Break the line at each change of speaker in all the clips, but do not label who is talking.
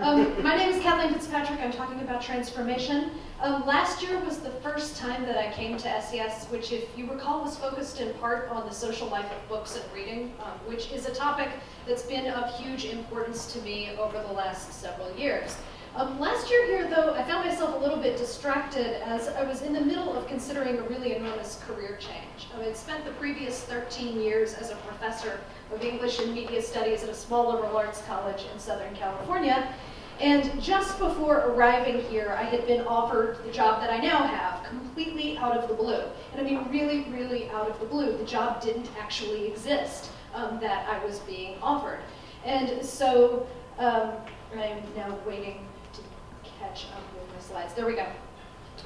Um, my name is Kathleen Fitzpatrick. I'm talking about transformation. Um, last year was the first time that I came to SCS, which, if you recall, was focused in part on the social life of books and reading, um, which is a topic that's been of huge importance to me over the last several years. Um, last year here, though, I found myself a little bit distracted as I was in the middle of considering a really enormous career change. I had spent the previous 13 years as a professor of English and Media Studies at a small liberal arts college in Southern California, and just before arriving here, I had been offered the job that I now have, completely out of the blue. And I mean really, really out of the blue. The job didn't actually exist um, that I was being offered. And so um, I'm now waiting catch up with my slides. There we go.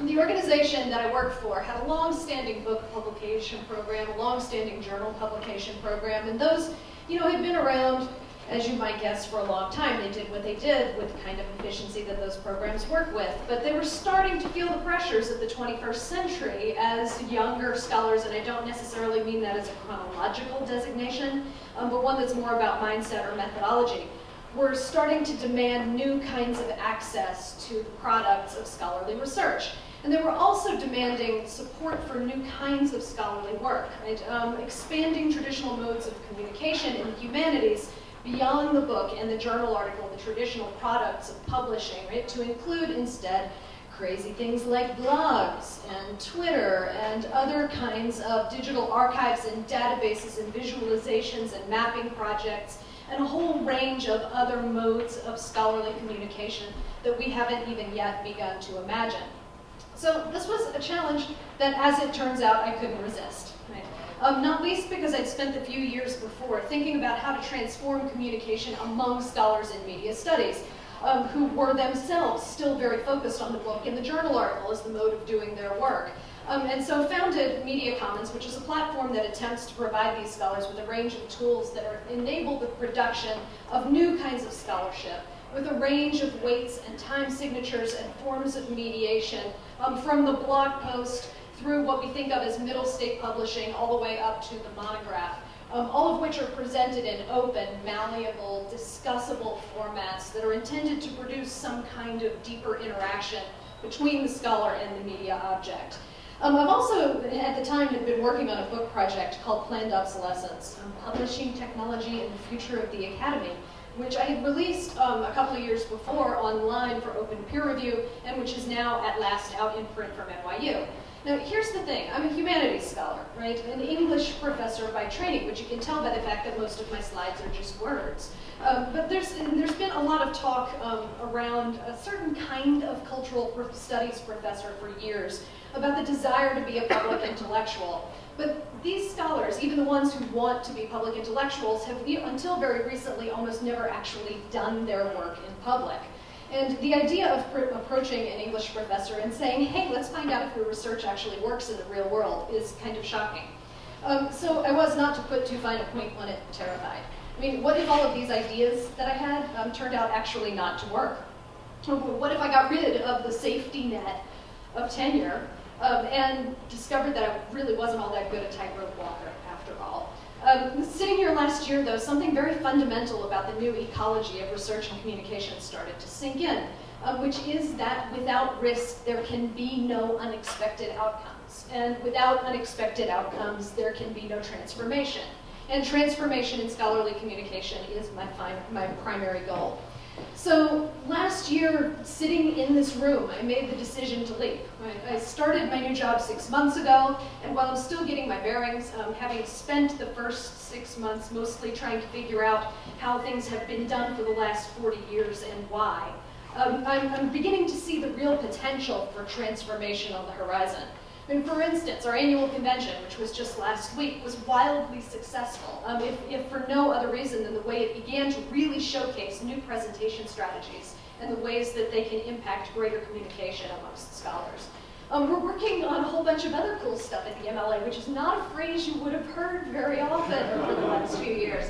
The organization that I work for had a long-standing book publication program, a long-standing journal publication program, and those, you know, had been around, as you might guess, for a long time. They did what they did with the kind of efficiency that those programs work with, but they were starting to feel the pressures of the 21st century as younger scholars, and I don't necessarily mean that as a chronological designation, um, but one that's more about mindset or methodology were starting to demand new kinds of access to the products of scholarly research. And they were also demanding support for new kinds of scholarly work, right? um, expanding traditional modes of communication in the humanities beyond the book and the journal article, the traditional products of publishing, right? to include instead crazy things like blogs and Twitter and other kinds of digital archives and databases and visualizations and mapping projects and a whole range of other modes of scholarly communication that we haven't even yet begun to imagine. So this was a challenge that, as it turns out, I couldn't resist. Right? Um, not least because I'd spent the few years before thinking about how to transform communication among scholars in media studies, um, who were themselves still very focused on the book and the journal article as the mode of doing their work. Um, and so founded Media Commons, which is a platform that attempts to provide these scholars with a range of tools that are, enable the production of new kinds of scholarship with a range of weights and time signatures and forms of mediation um, from the blog post through what we think of as middle state publishing all the way up to the monograph, um, all of which are presented in open, malleable, discussable formats that are intended to produce some kind of deeper interaction between the scholar and the media object. Um, I've also, at the time, had been working on a book project called Planned Obsolescence, um, Publishing Technology and the Future of the Academy, which I had released um, a couple of years before online for open peer review, and which is now at last out in print from NYU. Now, here's the thing. I'm a humanities scholar, right? An English professor by training, which you can tell by the fact that most of my slides are just words. Um, but there's, there's been lot of talk um, around a certain kind of cultural studies professor for years about the desire to be a public intellectual. But these scholars, even the ones who want to be public intellectuals, have until very recently almost never actually done their work in public. And the idea of approaching an English professor and saying, hey, let's find out if your research actually works in the real world is kind of shocking. Um, so I was not to put too fine a point on it, terrified. I mean, what if all of these ideas that I had um, turned out actually not to work? What if I got rid of the safety net of tenure um, and discovered that I really wasn't all that good a tightrope walker after all. Um, sitting here last year, though, something very fundamental about the new ecology of research and communication started to sink in, um, which is that without risk, there can be no unexpected outcomes. And without unexpected outcomes, there can be no transformation. And transformation in scholarly communication is my, my primary goal. So last year, sitting in this room, I made the decision to leave. I started my new job six months ago, and while I'm still getting my bearings, um, having spent the first six months mostly trying to figure out how things have been done for the last 40 years and why, um, I'm, I'm beginning to see the real potential for transformation on the horizon. And for instance, our annual convention, which was just last week, was wildly successful, um, if, if for no other reason than the way it began to really showcase new presentation strategies and the ways that they can impact greater communication amongst scholars. Um, we're working on a whole bunch of other cool stuff at the MLA, which is not a phrase you would have heard very often over the last few years.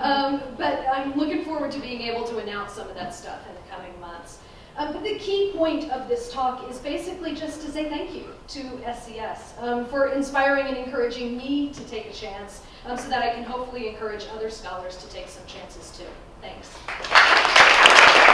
Um, but I'm looking forward to being able to announce some of that stuff in the coming months. Um, but the key point of this talk is basically just to say thank you to SCS um, for inspiring and encouraging me to take a chance um, so that I can hopefully encourage other scholars to take some chances too. Thanks.